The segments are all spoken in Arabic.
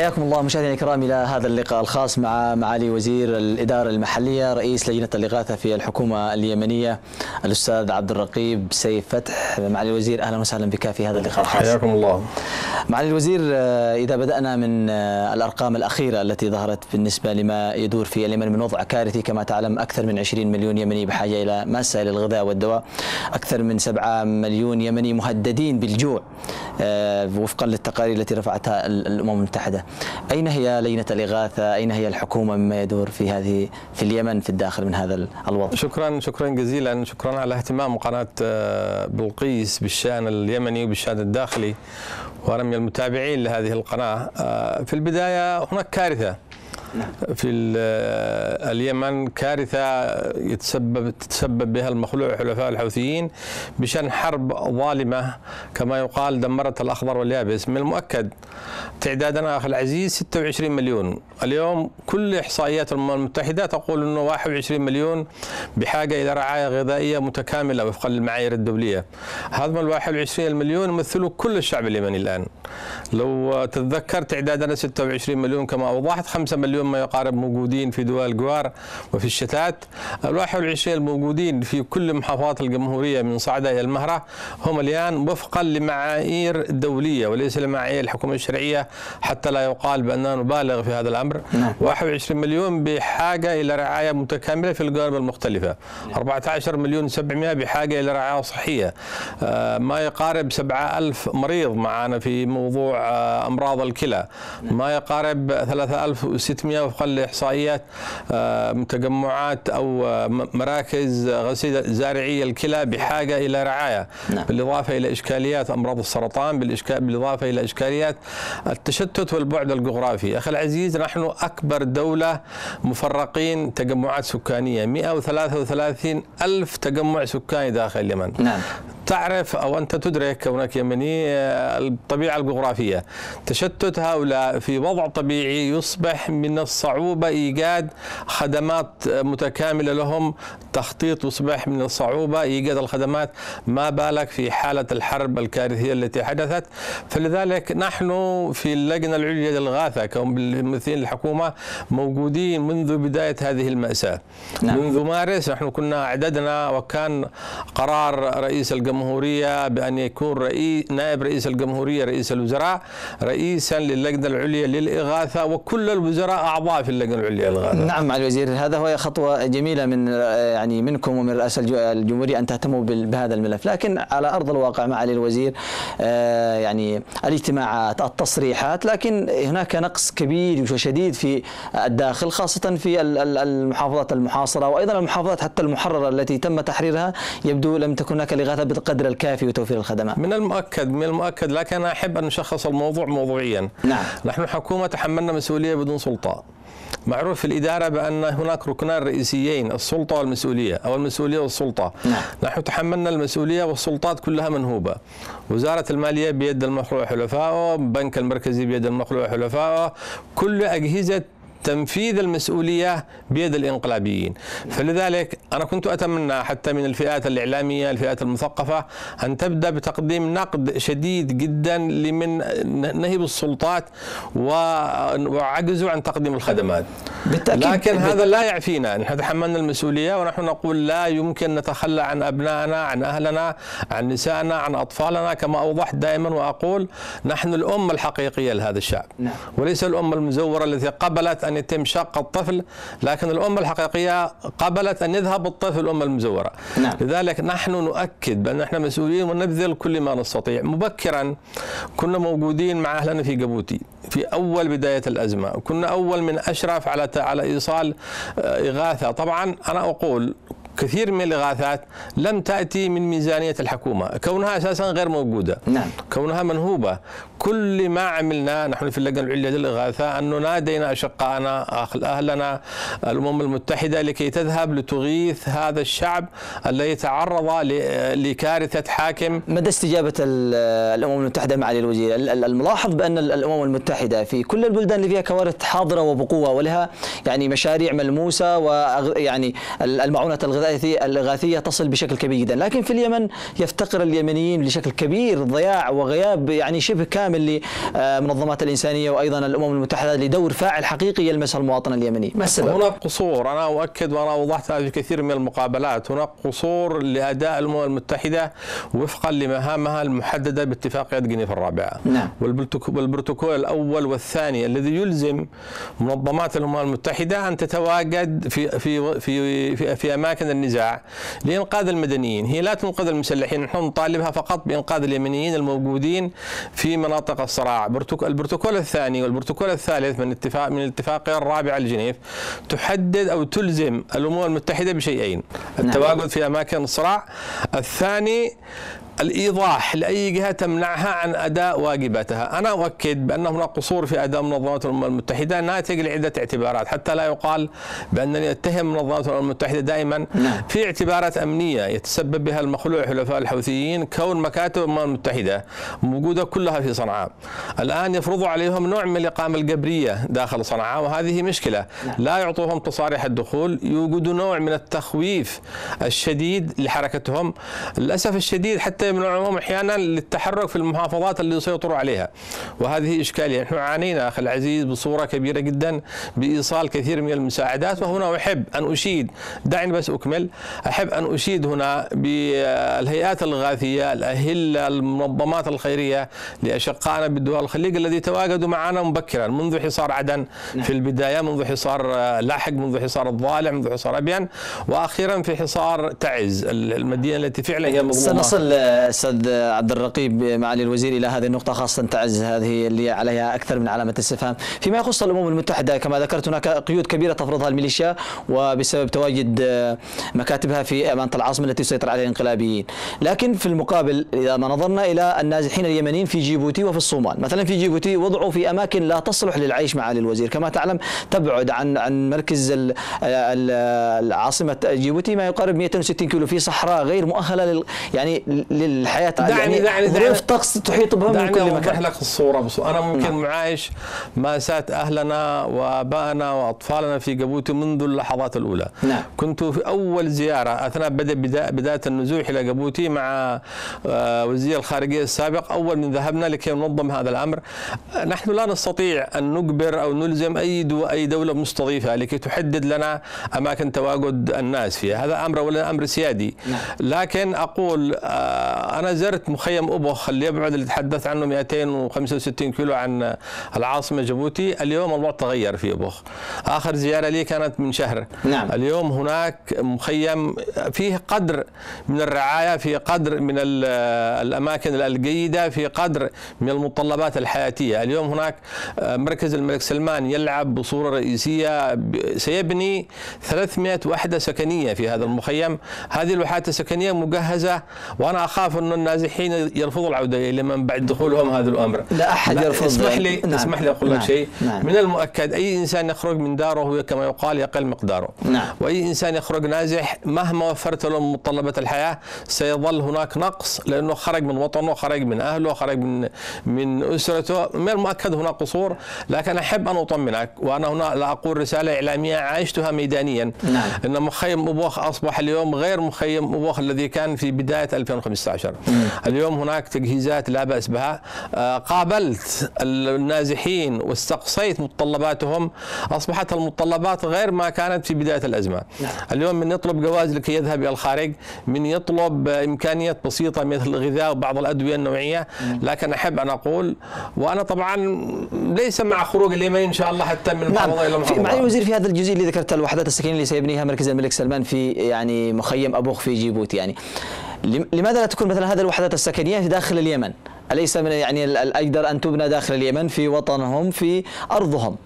حياكم الله مشاهدينا الكرام إلى هذا اللقاء الخاص مع معالي وزير الإدارة المحلية رئيس لجنة الإغاثة في الحكومة اليمنية الأستاذ عبد الرقيب سيف فتح. معالي الوزير أهلا وسهلا بك في هذا اللقاء الخاص. حياكم الله. معالي الوزير إذا بدأنا من الأرقام الأخيرة التي ظهرت بالنسبة لما يدور في اليمن من وضع كارثي كما تعلم أكثر من 20 مليون يمني بحاجة إلى ماسه للغذاء والدواء أكثر من 7 مليون يمني مهددين بالجوع وفقا للتقارير التي رفعتها الأمم المتحدة. أين هي لجنة الإغاثة؟ أين هي الحكومة مما يدور في هذه في اليمن في الداخل من هذا الوضع؟ شكرا شكرا جزيلا. شكرا على اهتمام قناة بلقيس بالشأن اليمني وبالشأن الداخلي. من المتابعين لهذه القناة. في البداية هناك كارثة. في اليمن كارثة يتسبب تتسبب بها المخلوع حلفاء الحوثيين بشأن حرب ظالمة كما يقال دمرت الأخضر واليابس. من المؤكد تعدادنا أخي العزيز 26 مليون. اليوم كل إحصائيات الأمم المتحدة تقول أنه 21 مليون بحاجة إلى رعاية غذائية متكاملة وفقا للمعايير الدولية. هذا من 21 مليون يمثلوا كل الشعب اليمني الآن. لو تتذكر تعدادنا 26 مليون كما أوضحت 5 مليون ما يقارب موجودين في دول الجوار وفي الشتات. ال 21 الموجودين في كل محافظات الجمهورية من صعدة إلى المهرة هم الآن وفقا لمعايير دولية وليس لمعايير الحكومة الشرعية حتى لا يقال بأننا نبالغ في هذا الأمر. نعم. 21 مليون بحاجة إلى رعاية متكاملة في الجوانب المختلفة. 14 مليون 700 بحاجة إلى رعاية صحية. ما يقارب 7000 مريض معنا في موضوع أمراض الكلى. ما يقارب 3600 وفقا لاحصائيات تجمعات أو مراكز غسيل زارعيه الكلى بحاجة إلى رعاية. نعم. بالإضافة إلى إشكاليات أمراض السرطان بالإضافة إلى إشكاليات التشتت والبعد الجغرافي. أخي العزيز نحن أكبر دولة مفرقين تجمعات سكانية. 133 ألف تجمع سكاني داخل اليمن. نعم. تعرف أو أنت تدرك كونك يمني الطبيعة الجغرافية. تشتت هؤلاء في وضع طبيعي يصبح من الصعوبة إيجاد خدمات متكاملة لهم تخطيط يصبح من الصعوبة إيجاد الخدمات. ما بالك في حالة الحرب الكارثية التي حدثت؟ فلذلك نحن في اللجنة العليا للغاثة كممثلين الحكومة موجودين منذ بداية هذه المأساة. نعم. منذ مارس نحن كنا عددنا وكان قرار رئيس الجمهورية بأن يكون رئيس نائب رئيس الجمهورية رئيس الوزراء رئيسا للجنة العليا للإغاثة وكل الوزراء أعضاء في اللجنة العليا للإغاثة نعم مع الوزير هذا هو خطوة جميلة من يعني منكم ومن رئاسة الجمهورية أن تهتموا بهذا الملف. لكن على أرض الواقع معالي الوزير يعني الاجتماعات التصريحات لكن هناك نقص كبير وشديد في الداخل خاصة في المحافظات المحاصرة وأيضا المحافظات حتى المحررة التي تم تحريرها يبدو لم تكن هناك الإغاثة بالقدر الكافي وتوفير الخدمات. من المؤكد من المؤكد لكن أنا أحب أن نشخص الموضوع موضوعيا. نعم. نحن حكومة تحملنا مسؤولية بدون معروف في الإدارة بأن هناك ركنان رئيسيين السلطة والمسؤولية. أو المسؤولية والسلطة. نعم. نحن تحملنا المسؤولية والسلطات كلها منهوبة. وزارة المالية بيد المخلوع حلفائه البنك المركزي بيد المخلوع حلفائه. كل أجهزة تنفيذ المسؤولية بيد الإنقلابيين. فلذلك أنا كنت أتمنى حتى من الفئات الإعلامية الفئات المثقفة أن تبدأ بتقديم نقد شديد جدا لمن نهب السلطات وعجزوا عن تقديم الخدمات. بالتأكيد. لكن هذا لا يعفينا. نحن تحملنا المسؤولية ونحن نقول لا يمكن نتخلى عن أبنائنا عن أهلنا عن نسائنا عن أطفالنا. كما أوضحت دائما وأقول نحن الأمة الحقيقية لهذا الشعب نعم. وليس الأمة المزورة التي قبلت أن يتم شق الطفل لكن الأمة الحقيقية قبلت أن يذهب الطفل الأمة المزورة. نعم. لذلك نحن نؤكد بأن نحن مسؤولين ونبذل كل ما نستطيع. مبكرا كنا موجودين مع أهلنا في جيبوتي في أول بداية الأزمة. كنا أول من أشرف على على إيصال إغاثة. طبعا أنا أقول كثير من الإغاثات لم تأتي من ميزانية الحكومة. كونها أساسا غير موجودة. نعم. كونها منهوبة. كل ما عملنا نحن في اللجنة العليا للإغاثة أنه نادينا أشقائنا أهلنا الأمم المتحدة لكي تذهب لتغيث هذا الشعب الذي تعرض لكارثة حاكم. مدى استجابة الأمم المتحدة معالي الوزير؟ الملاحظ بأن الأمم المتحدة في كل البلدان اللي فيها كوارث حاضرة وبقوة ولها يعني مشاريع ملموسة ويعني المعونة الغذائية الإغاثية تصل بشكل كبير جدا. لكن في اليمن يفتقر اليمنيين بشكل كبير ضياع وغياب يعني شبه كامل. لمنظمات الإنسانية وأيضا الأمم المتحدة لدور فاعل حقيقي يلمس المواطن اليمني. ما السبب؟ هناك قصور. أنا أؤكد وأنا وضحتها في كثير من المقابلات. هناك قصور لأداء الأمم المتحدة وفقا لمهامها المحددة باتفاقية جنيف الرابعة نعم. والبروتوكول الأول والثاني الذي يلزم منظمات الأمم المتحدة أن تتواجد في في في في, في أماكن النزاع لإنقاذ المدنيين. هي لا تنقذ المسلحين. نحن نطالبها فقط بإنقاذ اليمنيين الموجودين في مناطق الصراع. البروتوكول الثاني والبروتوكول الثالث من اتفاق من الاتفاقية الرابعة لجنيف تحدد أو تلزم الأمم المتحدة بشيئين. التواجد في أماكن الصراع. الثاني الإيضاح لأي جهة تمنعها عن أداء واجباتها، أنا أؤكد بأن هناك قصور في أداء منظمات الأمم المتحدة ناتج لعدة اعتبارات، حتى لا يقال بأنني أتهم منظمات الأمم المتحدة دائما نعم. في اعتبارات أمنية يتسبب بها المخلوع حلفاء الحوثيين كون مكاتب الأمم المتحدة موجودة كلها في صنعاء. الآن يفرضوا عليهم نوع من الإقامة الجبرية داخل صنعاء وهذه مشكلة، نعم. لا يعطوهم تصاريح الدخول، يوجد نوع من التخويف الشديد لحركتهم، للأسف الشديد حتى يمنعهم أحيانا للتحرك في المحافظات اللي يسيطروا عليها. وهذه إشكالية. نحن عانينا أخي العزيز بصورة كبيرة جدا بإيصال كثير من المساعدات وهنا أحب أن أشيد. دعني بس أكمل. أحب أن أشيد هنا بالهيئات الغاثية الاهله المنظمات الخيرية لاشقائنا بالدول الخليج الذي تواجدوا معنا مبكرا منذ حصار عدن في البداية منذ حصار لاحق منذ حصار الضالع منذ حصار ابين وأخيرا في حصار تعز المدينة التي فعلا هي مضمونة. سنصل أستاذ عبد الرقيب معالي الوزير إلى هذه النقطة خاصة تعز هذه اللي عليها أكثر من علامة استفهام. فيما يخص الأمم المتحدة كما ذكرت هناك قيود كبيرة تفرضها الميليشيا وبسبب تواجد مكاتبها في أمانة العاصمة التي يسيطر عليها الانقلابيين لكن في المقابل إذا ما نظرنا إلى النازحين اليمنيين في جيبوتي وفي الصومال. مثلا في جيبوتي وضعوا في أماكن لا تصلح للعيش معالي الوزير. كما تعلم تبعد عن عن مركز العاصمه جيبوتي ما يقارب 260 كيلو في صحراء غير مؤهلة لل يعني للحياة. دعني يعني دعني ظروف طقس تحيط بهم من كل دعني مكان. لك الصورة. بس أنا ممكن نعم. معايش ماساة أهلنا وآبائنا وأطفالنا في جيبوتي منذ اللحظات الأولى. نعم. كنت في أول زيارة أثناء بدا بدا- بداية النزوح إلى جيبوتي مع آه، وزير الخارجية السابق. أول من ذهبنا لكي ننظم هذا الأمر. نحن لا نستطيع أن نجبر أو نلزم أي دو أي دولة مستضيفة لكي تحدد لنا أماكن تواجد الناس فيها. هذا أمر ولا أمر سيادي. نعم. لكن أقول آه، أنا زرت مخيم ابوخ اللي يبعد اللي تحدثت عنه 265 كيلو عن العاصمة جيبوتي. اليوم الوضع تغير في ابوخ آخر زيارة لي كانت من شهر. نعم. اليوم هناك مخيم فيه قدر من الرعاية في قدر من ال- الأماكن الجيدة في قدر من المتطلبات الحياتية اليوم هناك آه، مركز الملك سلمان يلعب بصورة رئيسية ب- سيبني 300 وحدة سكنية في هذا المخيم هذه الوحدات السكنية مجهزة وأنا أخاف أن النازحين يرفضوا العودة إلى من بعد دخولهم هذا الأمر لا أحد يرفض اسمح لي نعم. اسمح لي أقول لك نعم. شيء نعم. من المؤكد أي إنسان يخرج من داره هو كما يقال يقل مقداره نعم. وأي إنسان يخرج نازح مهما وفرت له متطلبات الحياة سيظل هناك نقص لأنه خرج من وطنه خرج من أهله خرج من من أسرته. من المؤكد هناك قصور لكن أحب أن أطمنك وأنا هنا لا أقول رسالة إعلامية عشتها ميدانيا. نعم. إن مخيم أبوخ أصبح اليوم غير مخيم أبوخ الذي كان في بداية 2015 اليوم هناك تجهيزات لا بأس بها. آه، قابلت النازحين واستقصيت متطلباتهم. أصبحت المتطلبات غير ما كانت في بداية الأزمة. نعم. اليوم من يطلب جواز لكي يذهب إلى الخارج من يطلب امكانيات بسيطة مثل الغذاء وبعض الأدوية النوعية. لكن أحب ان أقول وأنا طبعا ليس مع خروج اليمن إن شاء الله حتى من نعم محافظه إلى في محافظه معالي الوزير في هذا الجزء اللي ذكرت الوحدات السكنيه اللي سيبنيها مركز الملك سلمان في يعني مخيم أبوخ في جيبوتي يعني لم- لماذا لا تكون مثلا هذه الوحدات السكنيه في داخل اليمن؟ أليس من يعني ال- الأقدر أن تبنى داخل اليمن في وطنهم في أرضهم؟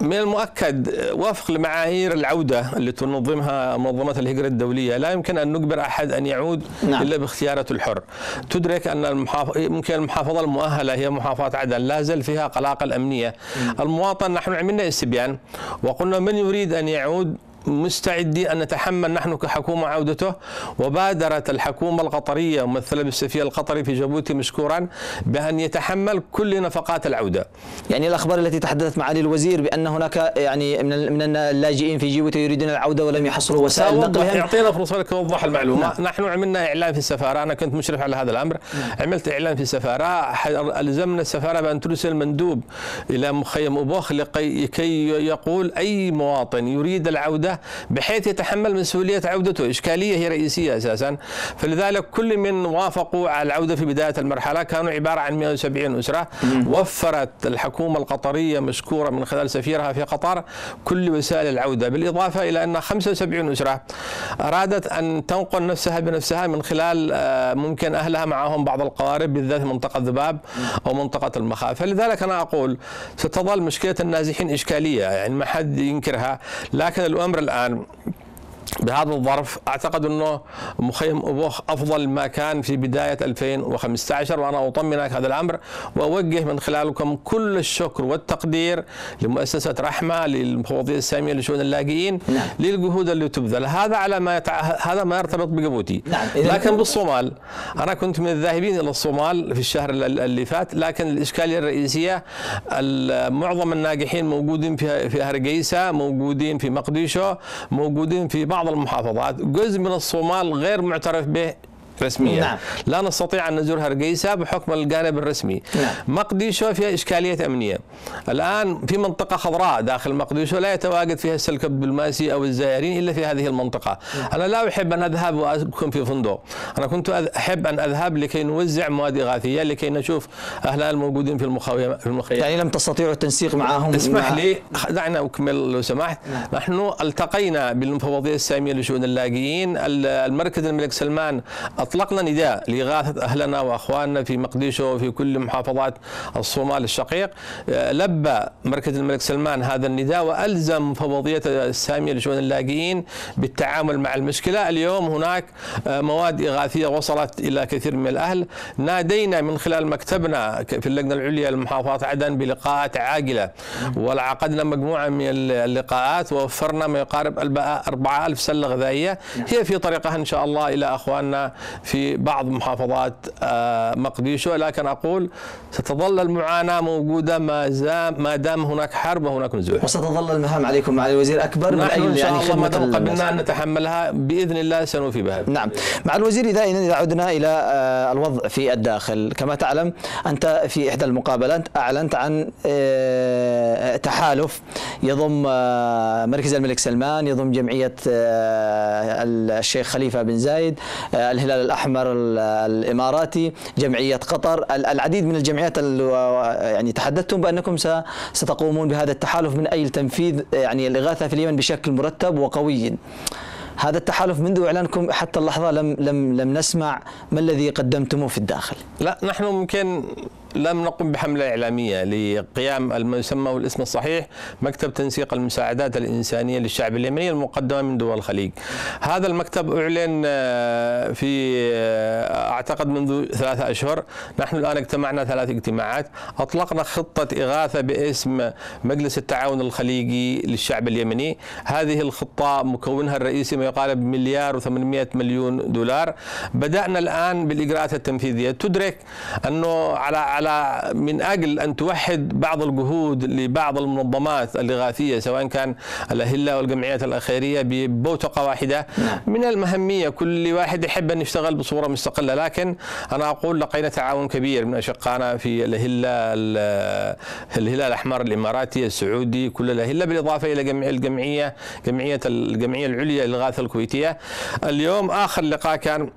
من المؤكد وفق لمعايير العودة اللي تنظمها منظمة الهجرة الدولية لا يمكن أن نجبر أحد أن يعود نعم. إلا باختيارته الحر. تدرك أن المحاف... ممكن المحافظة المؤهلة هي محافظة عدن لا زال فيها قلاقل أمنية. المواطن نحن عملنا استبيان وقلنا من يريد أن يعود مستعدين أن نتحمل نحن كحكومة عودته. وبادرت الحكومة القطرية ممثلة بالسفير القطري في جيبوتي مشكورا بأن يتحمل كل نفقات العودة. يعني الأخبار التي تحدثت معالي الوزير بأن هناك يعني من من اللاجئين في جيبوتي يريدون العودة ولم يحصلوا وسائل نقلهم؟ يعطينا فرصة لك نوضح المعلومة. نعم. نحن عملنا إعلان في السفارة أنا كنت مشرف على هذا الأمر. نعم. عملت إعلان في السفارة ألزمنا السفارة بأن ترسل مندوب إلى مخيم أبوخ لكي يقول أي مواطن يريد العودة بحيث يتحمل مسؤولية عودته إشكالية هي رئيسية أساسا. فلذلك كل من وافقوا على العودة في بداية المرحلة كانوا عبارة عن 170 أسرة. وفرت الحكومة القطرية مشكورة من خلال سفيرها في قطر كل وسائل العودة بالإضافة إلى أن 75 أسرة أرادت أن تنقل نفسها بنفسها من خلال آه، ممكن أهلها معهم بعض القوارب بالذات منطقة ذباب أو منطقة المخاف. فلذلك أنا أقول ستظل مشكلة النازحين إشكالية يعني ما حد ينكرها. لكن الأمر الآن بهذا الظرف أعتقد أنه مخيم أبوخ أفضل ما كان في بداية 2015 وأنا اطمنك هذا الأمر وأوجه من خلالكم كل الشكر والتقدير لمؤسسة رحمة للمفوضية السامية لشؤون اللاجئين نعم. للجهود اللي تبذل هذا على ما يتع... هذا ما يرتبط بجيبوتي نعم. لكن بالصومال أنا كنت من الذاهبين إلى الصومال في الشهر اللي فات لكن الإشكالية الرئيسية معظم الناجحين موجودين في في هرقيسه موجودين في مقديشو موجودين في بعض المحافظات جزء من الصومال غير معترف به. رسميا نعم. لا نستطيع أن نزور هرقيسة بحكم الجانب الرسمي نعم. مقديشو فيها إشكالية أمنية الآن في منطقة خضراء داخل مقديشو لا يتواجد فيها السلك الدبلوماسي أو الزائرين إلا في هذه المنطقة نعم. أنا لا أحب أن أذهب وأكون في فندق أنا كنت أحب أن أذهب لكي نوزع مواد إغاثية لكي نشوف أهلنا الموجودين في المخيم في المخيم يعني لم تستطيعوا التنسيق معهم اسمح مع... لي دعنا أكمل لو سمحت نعم. نحن التقينا بالمفوضية السامية لشؤون اللاجئين المركز الملك سلمان أطلقنا نداء لإغاثة أهلنا وأخواننا في مقديشو وفي كل محافظات الصومال الشقيق. آه، لبى مركز الملك سلمان هذا النداء وألزم مفوضية السامية لشؤون اللاجئين بالتعامل مع المشكلة. اليوم هناك آه، مواد إغاثية وصلت إلى كثير من الأهل. نادينا من خلال مكتبنا في اللجنة العليا لمحافظة عدن بلقاءات عاجلة وعقدنا مجموعة من اللقاءات ووفرنا ما يقارب 4000 سلة غذائية. هي في طريقها إن شاء الله إلى أخواننا في بعض محافظات آه، مقديشو لكن أقول ستظل المعاناة موجودة ما زام ما دام هناك حرب وهناك نزوح. وستظل المهام عليكم معالي الوزير أكبر من أي يعني خدمة ما قبلنا أن نتحملها بإذن الله سنوفي بها نعم. مع الوزير إذا إذا عدنا إلى آه، الوضع في الداخل. كما تعلم أنت في إحدى المقابلات أعلنت عن آه، تحالف يضم مركز الملك سلمان يضم جمعية الشيخ خليفة بن زايد الهلال الأحمر الإماراتي جمعية قطر العديد من الجمعيات يعني تحدثتم بأنكم ستقومون بهذا التحالف من أجل تنفيذ يعني الإغاثة في اليمن بشكل مرتب وقوي هذا التحالف منذ إعلانكم حتى اللحظة لم لم لم نسمع ما الذي قدمتموه في الداخل. لا نحن ممكن لم نقم بحملة إعلامية لقيام المسمى والاسم الصحيح مكتب تنسيق المساعدات الإنسانية للشعب اليمني المقدمة من دول الخليج. هذا المكتب أعلن آه، في آه، أعتقد منذ ثلاثة أشهر. نحن الآن اجتمعنا ثلاث اجتماعات. أطلقنا خطة إغاثة باسم مجلس التعاون الخليجي للشعب اليمني. هذه الخطة مكونها الرئيسي ما يقارب مليار و800 مليون دولار. بدأنا الآن بالإجراءات التنفيذية. تدرك أنه على على من أجل أن توحد بعض الجهود لبعض المنظمات الاغاثيه سواء كان الأهلة والجمعيات الخيريه ببوتقة واحدة نعم. من المهمية كل واحد يحب أن يشتغل بصورة مستقلة لكن أنا أقول لقينا تعاون كبير من أشقائنا في الهله الهلال الأحمر الإماراتي السعودي كل الأهلة بالإضافة إلى جمعية الجمعية جمعية الجمعية العليا للغاثه الكويتية اليوم آخر لقاء كان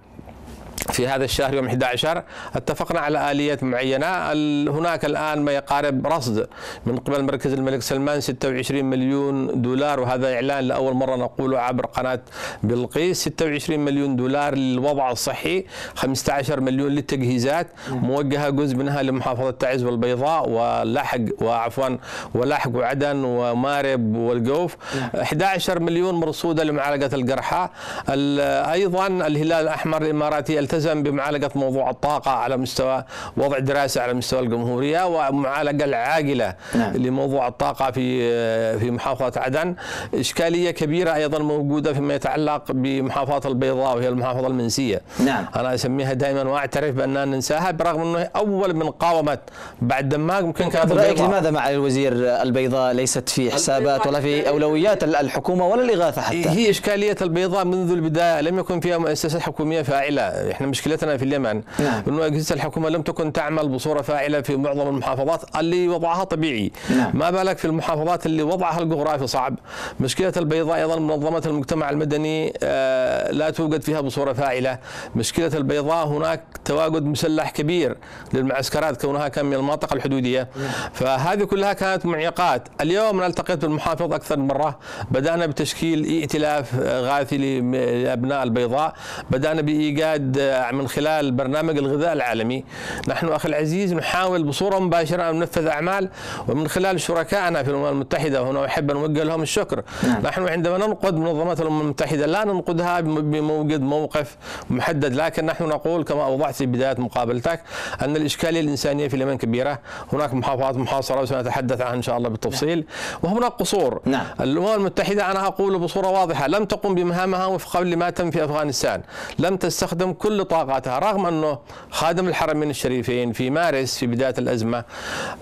في هذا الشهر يوم 11 اتفقنا على آليات معينة. هناك الآن ما يقارب رصد من قبل مركز الملك سلمان 26 مليون دولار وهذا إعلان لأول مرة نقوله عبر قناة بلقيس. 26 مليون دولار للوضع الصحي 15 مليون للتجهيزات. موجهة جزء منها لمحافظة تعز والبيضاء ولحق وعفوا ولحق وعدن ومارب والجوف. 11 مليون مرصودة لمعالجة الجرحى. أيضا الهلال الأحمر الإماراتي التزم بمعالجة موضوع الطاقة على مستوى وضع دراسه على مستوى الجمهورية ومعالجة العاجلة نعم. لموضوع الطاقة في في محافظة عدن. إشكالية كبيرة أيضا موجودة فيما يتعلق بمحافظة البيضاء وهي المحافظة المنسية. نعم. أنا أسميها دائما وأعترف باننا ننساها برغم أنه أول من قاومت بعد دماغ. ممكن كانت البيضاء. لماذا معالي الوزير البيضاء؟ ليست في حسابات ولا في أولويات الحكومة ولا الإغاثة حتى. هي إشكالية البيضاء منذ البداية لم يكن فيها مؤسسات حكومية فاعلة. إحنا مشكلتنا في اليمن. نعم. أنه أجهزة الحكومة لم تكن تعمل بصورة فاعلة في معظم المحافظات اللي وضعها طبيعي. نعم. ما بالك في المحافظات اللي وضعها الجغرافي صعب؟ مشكلة البيضاء أيضا منظمة المجتمع المدني آه، لا توجد فيها بصورة فاعلة. مشكلة البيضاء هناك تواجد مسلح كبير للمعسكرات كونها كان من المناطق الحدودية. فهذه كلها كانت معيقات. اليوم أنا التقيت بالمحافظ أكثر من مرة. بدأنا بتشكيل ائتلاف غاثي لأبناء البيضاء. بدأنا بإيجاد آه، من خلال برنامج الغذاء العالمي. نحن أخي العزيز نحاول بصورة مباشرة أن ننفذ أعمال ومن خلال شركائنا في الأمم المتحدة وهنا أحب أن أوجه لهم الشكر. نعم. نحن عندما ننقد منظمة الأمم المتحدة لا ننقدها بموجد موقف محدد لكن نحن نقول كما أوضحت في بداية مقابلتك أن الإشكالية الإنسانية في اليمن كبيرة. هناك محافظات محاصرة وسنتحدث عنها إن شاء الله بالتفصيل. وهناك قصور. نعم. الأمم المتحدة أنا أقول بصورة واضحة لم تقم بمهامها وفقا لما تم في أفغانستان. لم تستخدم كل طاقاتها رغم أنه خادم الحرمين الشريفين في مارس في بداية الأزمة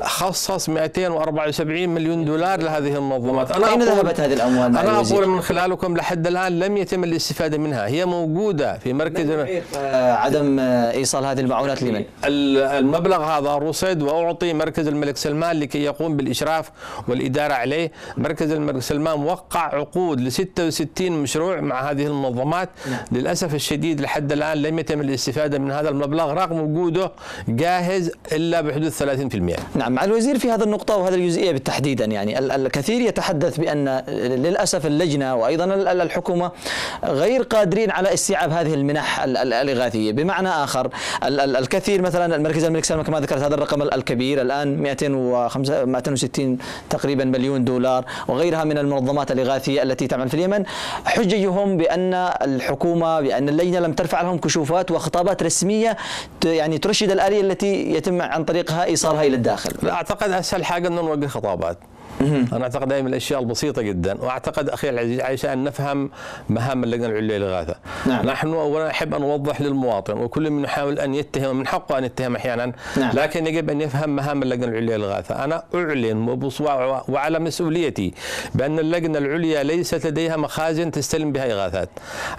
خصص 274 مليون دولار لهذه المنظمات أين أقول- ذهبت هذه الأموال أنا؟ أقول من خلالكم لحد الآن لم يتم الاستفادة منها هي موجودة في مركز آه، عدم آه، إيصال هذه المعونات لمن؟ ال- المبلغ هذا رصد وأعطي مركز الملك سلمان لكي يقوم بالإشراف والإدارة عليه، مركز الملك سلمان وقع عقود ل 66 مشروع مع هذه المنظمات، للأسف الشديد لحد الآن لم يتم الاستفادة من هذا المبلغ رغم وجوده جاهز إلا بحدود 30%. نعم مع الوزير في هذه النقطة وهذه الجزئية بالتحديدا يعني ال- الكثير يتحدث بأن للأسف اللجنة وأيضا ال- ال- الحكومة غير قادرين على استيعاب هذه المنح ال- ال- الإغاثية. بمعنى ال- الكثير مثلا المركز الملك سلمان كما ذكرت هذا الرقم ال- الكبير الآن 205 260 تقريبا مليون دولار وغيرها من المنظمات الإغاثية التي تعمل في اليمن. حججهم بأن الحكومة بأن اللجنة لم ترفع لهم كشوفات. وخطابات رسمية ت- يعني ترشد الآلية التي يتم عن طريقها إيصالها إلى الداخل لا أعتقد أسهل حاجة إنه نوجه خطابات. أنا أعتقد هذه من الأشياء البسيطة جدا وأعتقد أخي العزيز عشان نفهم مهام اللجنه العليا للاغاثه. نعم. نحن اولا أحب أن اوضح للمواطن وكل من يحاول أن يتهم من حقه أن يتهم أحيانا نعم. لكن يجب أن يفهم مهام اللجنه العليا للاغاثه. أنا أعلن وعلى مسؤوليتي بأن اللجنه العليا ليست لديها مخازن تستلم بها اغاثات.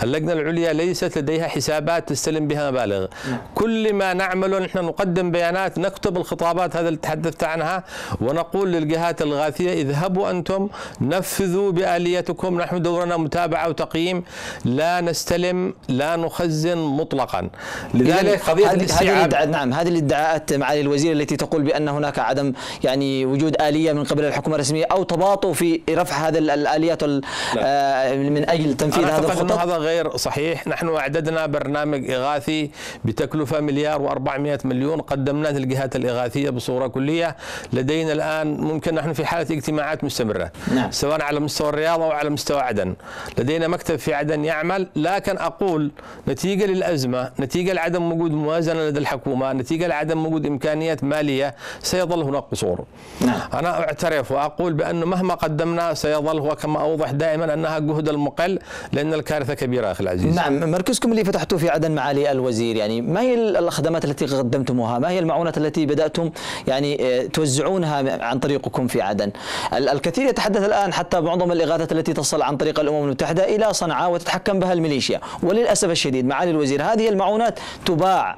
اللجنه العليا ليست لديها حسابات تستلم بها مبالغ. كل ما نعمله نحن نقدم بيانات نكتب الخطابات هذا اللي تحدثت عنها ونقول للجهات الغاثية اذهبوا أنتم نفذوا بآليتكم نحن دورنا متابعة وتقييم لا نستلم لا نخزن مطلقا. لذلك هذه الاستيعاب الادعاءات نعم هذه الادعاءات معالي الوزير التي تقول بأن هناك عدم يعني وجود آلية من قبل الحكومة الرسمية أو تباطؤ في رفع هذه ال- الآليات ال- آه، من أجل تنفيذ أنه الخطط؟ هذا غير صحيح. نحن أعددنا برنامج إغاثي بتكلفة مليار و400 مليون. قدمناه للجهات الإغاثية بصورة كلية. لدينا الآن ممكن نحن في حالة اجتماعات مستمرة نعم. سواء على مستوى الرياض أو على مستوى عدن. لدينا مكتب في عدن يعمل لكن أقول نتيجة للأزمة نتيجة لعدم وجود موازنة لدى الحكومة نتيجة لعدم وجود إمكانيات مالية سيظل هناك قصور. نعم. أنا أعترف وأقول بأنه مهما قدمنا سيظل هو كما أوضح دائما أنها جهد المقل لأن الكارثة كبيرة أخي العزيز. نعم. مركزكم اللي فتحتوه في عدن معالي الوزير يعني ما هي الخدمات التي قدمتموها؟ ما هي المعونات التي بدأتم يعني آه، توزعونها عن طريقكم في عدن؟ الكثير يتحدث الآن حتى معظم الإغاثات التي تصل عن طريق الأمم المتحدة إلى صنعاء وتتحكم بها الميليشيا. وللأسف الشديد معالي الوزير هذه المعونات تباع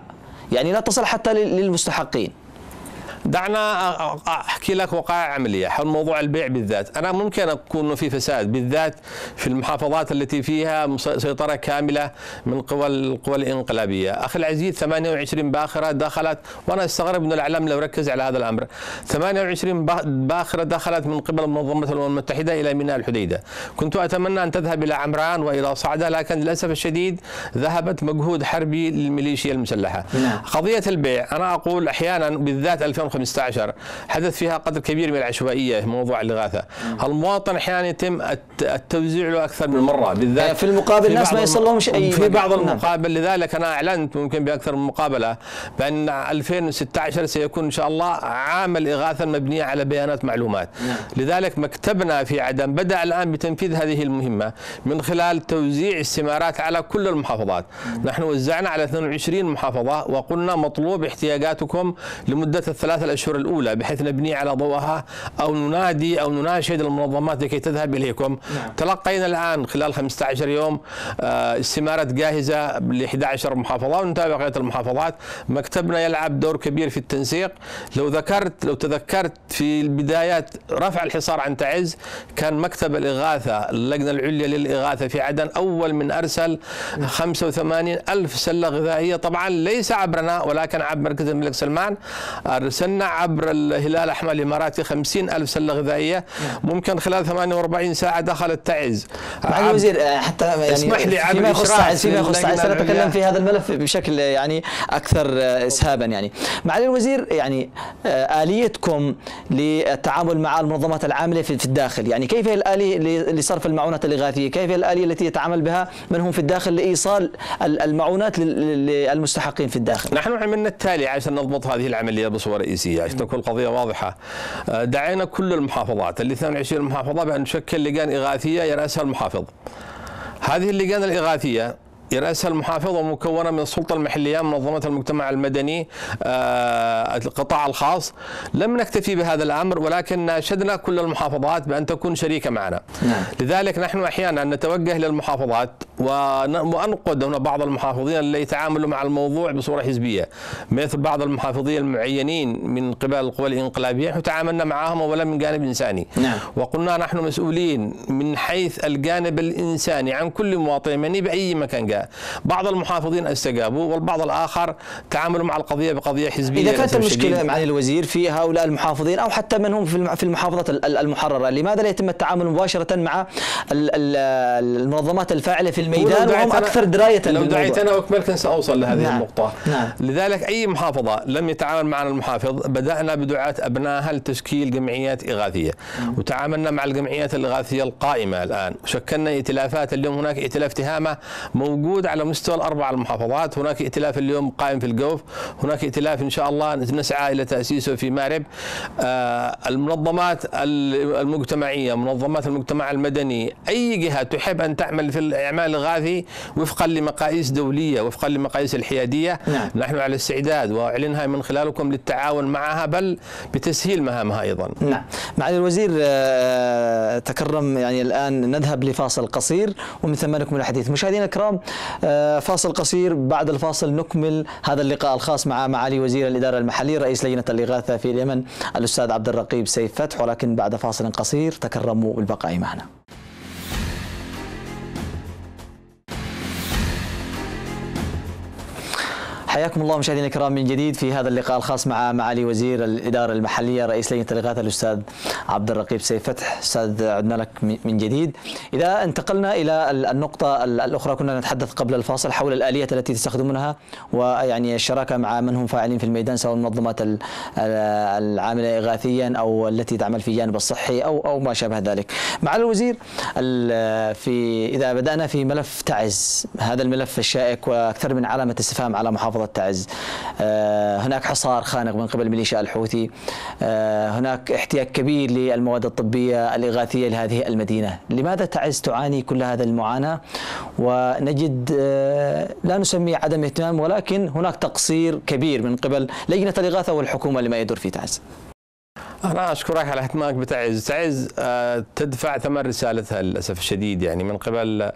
يعني لا تصل حتى لل- للمستحقين. دعنا أحكي لك وقائع عملية. حول موضوع البيع بالذات، أنا ممكن أكون في فساد بالذات في المحافظات التي فيها سيطرة كاملة من قوى القوى الإنقلابية، أخي العزيز 28 باخرة دخلت وأنا أستغرب من الإعلام لو ركز على هذا الأمر، 28 با- باخرة دخلت من قبل منظمة الأمم المتحدة إلى ميناء الحديدة، كنت أتمنى أن تذهب إلى عمران وإلى صعدة لكن للأسف الشديد ذهبت مجهود حربي للميليشيا المسلحة. نعم. قضية البيع أنا أقول أحيانا بالذات 2015 2015 حدث فيها قدر كبير من العشوائية في موضوع الاغاثه المواطن أحيانا يتم التوزيع له أكثر من مرة بالذات في المقابل الناس ما يصل لهمش اي في بعض نعم. المقابل لذلك أنا أعلنت ممكن بأكثر من مقابلة بأن 2016 سيكون إن شاء الله عام الإغاثة المبنية على بيانات معلومات نعم. لذلك مكتبنا في عدن بدأ الآن بتنفيذ هذه المهمة من خلال توزيع استمارات على كل المحافظات نعم. نحن وزعنا على 22 محافظة وقلنا مطلوب احتياجاتكم لمدة الثلاث الأشهر الأولى بحيث نبني على ضوءها أو ننادي أو نناشد المنظمات لكي تذهب إليكم. نعم. تلقينا الآن خلال 15 يوم آه، استمارات جاهزة ل 11 محافظه ونتابع بقيه المحافظات. مكتبنا يلعب دور كبير في التنسيق. لو ذكرت لو تذكرت في البدايات رفع الحصار عن تعز كان مكتب الإغاثة اللجنة العليا للإغاثة في عدن أول من أرسل 85 ألف سلة غذائية. طبعا ليس عبرنا ولكن عبر مركز الملك سلمان ارسلنا عبر الهلال الاحمر الاماراتي 50 ألف سلة غذائية ممكن خلال 48 ساعة دخلت تعز معالي الوزير آه، حتى يعني اسمح لي فيما يخص تعز فيما يخص تعز سنتكلم في هذا الملف بشكل يعني أكثر آه، اسهابا يعني. معالي الوزير يعني آه، آليتكم للتعامل مع المنظمات العاملة في الداخل. يعني كيف هي الآلية لصرف المعونات الإغاثية؟ كيف هي الآلية التي يتعامل بها؟ من هم في الداخل لإيصال المعونات للمستحقين في الداخل؟ نحن عملنا التالي عشان نضبط هذه العملية بصورة رئيسيه عشان تكون القضية واضحة. دعينا كل المحافظات. اللي 22 محافظه بأن نشكل لجان إغاثية يراسها المحافظ. هذه اللجان الإغاثية يرأسها المحافظة مكونة من السلطة المحلية منظمة المجتمع المدني آه، القطاع الخاص. لم نكتفي بهذا الأمر ولكن ناشدنا كل المحافظات بأن تكون شريكة معنا. نعم. لذلك نحن أحيانا نتوجه للمحافظات وأنقد هنا بعض المحافظين اللي يتعاملوا مع الموضوع بصورة حزبية مثل بعض المحافظين المعينين من قبل القوى الانقلابية. وتعاملنا معهم ولا من جانب إنساني. نعم. وقلنا نحن مسؤولين من حيث الجانب الإنساني عن كل مواطن مني بأي مكان جاء بعض المحافظين استجابوا والبعض الآخر تعاملوا مع القضية بقضية حزبية إذا كانت المشكلة معالي الوزير في هؤلاء المحافظين أو حتى من هم في المحافظات المحررة لماذا لا يتم التعامل مباشرة مع المنظمات الفاعلة في الميدان وهم أكثر دراية لو دعيتنا وكملت سأوصل لهذه نعم. النقطة نعم. لذلك أي محافظة لم يتعامل معنا المحافظ بدأنا بدعاة أبنائها لتشكيل جمعيات إغاثية نعم. وتعاملنا مع الجمعيات الإغاثية القائمة الآن شكلنا ائتلافات اليوم هناك ائتلاف تهامة موجود على مستوى الأربع المحافظات. هناك ائتلاف اليوم قائم في الجوف. هناك ائتلاف إن شاء الله نسعى إلى تأسيسه في مارب. آه المنظمات المجتمعية منظمات المجتمع المدني أي جهة تحب أن تعمل في الإعمال الغاثي وفقا لمقاييس دولية وفقا لمقاييس الحيادية نعم. نحن على استعداد وأعلنها من خلالكم للتعاون معها بل بتسهيل مهامها أيضا. نعم. معالي الوزير آه، تكرم يعني الآن نذهب لفاصل قصير ومن ثم نكمل الحديث. مشاهدينا الكرام فاصل قصير. بعد الفاصل نكمل هذا اللقاء الخاص مع معالي وزير الإدارة المحلية رئيس لجنة الإغاثة في اليمن الأستاذ عبد الرقيب سيف فتح. ولكن بعد فاصل قصير تكرموا بالبقاء معنا. حياكم الله مشاهدينا الكرام من جديد في هذا اللقاء الخاص مع معالي وزير الإدارة المحلية رئيس لجنة الإغاثة الأستاذ عبد الرقيب سيف فتح أستاذ عدنا لك من جديد إذا انتقلنا إلى النقطة الأخرى كنا نتحدث قبل الفاصل حول الآلية التي تستخدمونها ويعني الشراكة مع من هم فاعلين في الميدان سواء المنظمات العاملة اغاثيا أو التي تعمل في الجانب الصحي أو أو ما شابه ذلك. معالي الوزير في إذا بدأنا في ملف تعز هذا الملف الشائك وأكثر من علامة استفهام على محافظة محافظة تعز آه، هناك حصار خانق من قبل ميليشيا الحوثي. آه، هناك احتياج كبير للمواد الطبية الإغاثية لهذه المدينة. لماذا تعز تعاني كل هذا المعاناة؟ ونجد آه، لا نسميه عدم اهتمام ولكن هناك تقصير كبير من قبل لجنة الإغاثة والحكومة لما يدور في تعز. أنا أشكرك على اهتمامك بتعز، تعز تدفع ثمن رسالتها للأسف الشديد يعني من قبل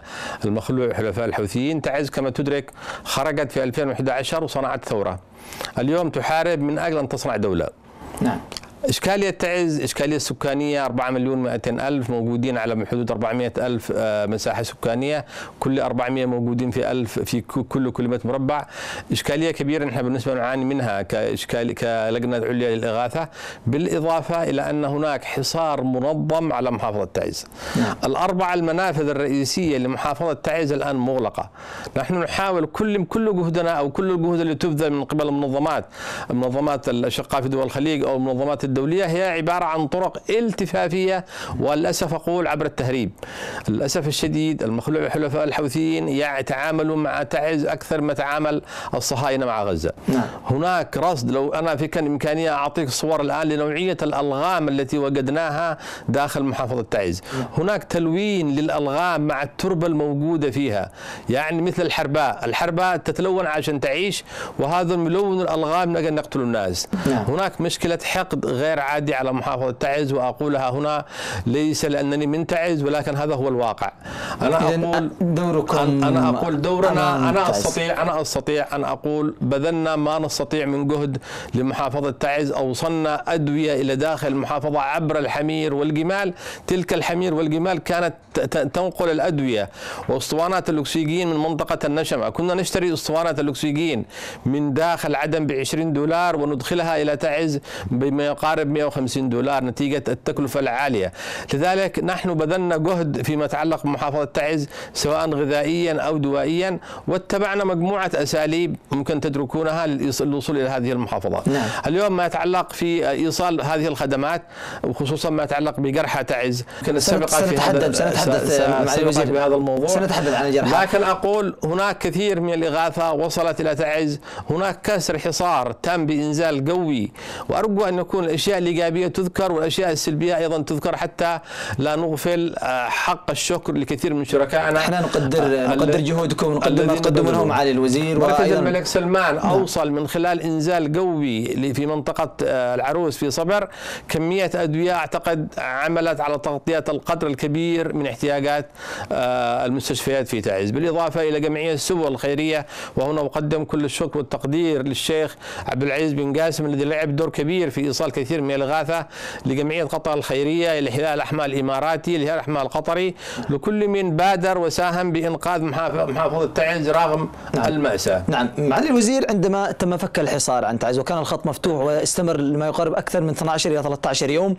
المخلوع حلفاء الحوثيين، تعز كما تدرك خرجت في 2011 وصنعت ثورة. اليوم تحارب من أجل أن تصنع دولة. نعم. إشكالية تعز إشكالية سكانية 4 مليون 200 ألف موجودين على حدود 400 ألف آه، مساحة سكانية. كل 400 موجودين في ألف في كل كل مربع. إشكالية كبيرة نحن بالنسبة نعاني منها كإشكال كلجنة عليا للإغاثة. بالإضافة إلى أن هناك حصار منظم على محافظة تعز. نعم. الأربع المنافذ الرئيسية لمحافظة تعز الآن مغلقة. نحن نحاول كل كل جهدنا أو كل الجهود اللي تبذل من قبل المنظمات منظمات الأشقاء في دول الخليج أو المنظمات الدولية هي عبارة عن طرق التفافية وللأسف أقول عبر التهريب للأسف الشديد المخلوع الحلفاء الحوثيين يتعاملون مع تعز أكثر ما تعامل الصهاينة مع غزة نعم. هناك رصد لو أنا في كان إمكانية أعطيك صور الآن لنوعية الألغام التي وجدناها داخل محافظة تعز نعم. هناك تلوين للألغام مع التربة الموجودة فيها يعني مثل الحرباء الحرباء تتلون عشان تعيش وهذا ملون الألغام نقتل الناس نعم. هناك مشكلة حقد غير عادي على محافظة تعز وأقولها هنا ليس لأنني من تعز ولكن هذا هو الواقع. أنا أقول دوركم أنا أقول دورنا أنا أستطيع أنا أستطيع أن أقول بذلنا ما نستطيع من جهد لمحافظة تعز أوصلنا أدوية إلى داخل المحافظة عبر الحمير والجمال. تلك الحمير والجمال كانت تنقل الأدوية وأسطوانات الأكسجين من منطقة النشمة. كنا نشتري أسطوانات الأكسجين من داخل عدن ب 20 دولار وندخلها إلى تعز بما يقارب 150 دولار نتيجة التكلفة العالية. لذلك نحن بذلنا جهد فيما يتعلق بمحافظة تعز سواء غذائيا أو دوائيا واتبعنا مجموعة أساليب ممكن تدركونها للوصول إلى هذه المحافظة نعم. اليوم ما يتعلق في إيصال هذه الخدمات وخصوصا ما يتعلق بجرحى تعز. كان سنتحدث في هذا سنتحدث بهذا الموضوع. سنتحدث عن الجرحى. لكن أقول هناك كثير من الإغاثة وصلت إلى تعز. هناك كسر حصار تم بإنزال قوي. وأرجو أن يكون الأشياء الإيجابية تذكر والأشياء السلبية أيضا تذكر حتى لا نغفل آه، حق الشكر لكثير من شركائنا. إحنا نقدر آه، نقدر جهودكم ونقدر ما تقدمونه معالي الوزير مركز الملك سلمان نعم. أوصل من خلال إنزال قوي في منطقة آه، العروس في صبر. كمية أدوية أعتقد عملت على تغطية القدر الكبير من احتياجات المستشفيات في تعز. بالإضافة إلى جمعية السبل الخيرية وهنا أقدم كل الشكر والتقدير للشيخ عبد العزيز بن قاسم الذي لعب دور كبير في إيصال كثير من الاغاثه لجمعيه قطر الخيرية الهلال الاحمر الإماراتي الهلال الاحمر القطري لكل من بادر وساهم بإنقاذ محافظة تعز رغم نعم. المأساة. نعم، معالي الوزير عندما تم فك الحصار عن تعز وكان الخط مفتوح واستمر لما يقارب أكثر من 12 إلى 13 يوم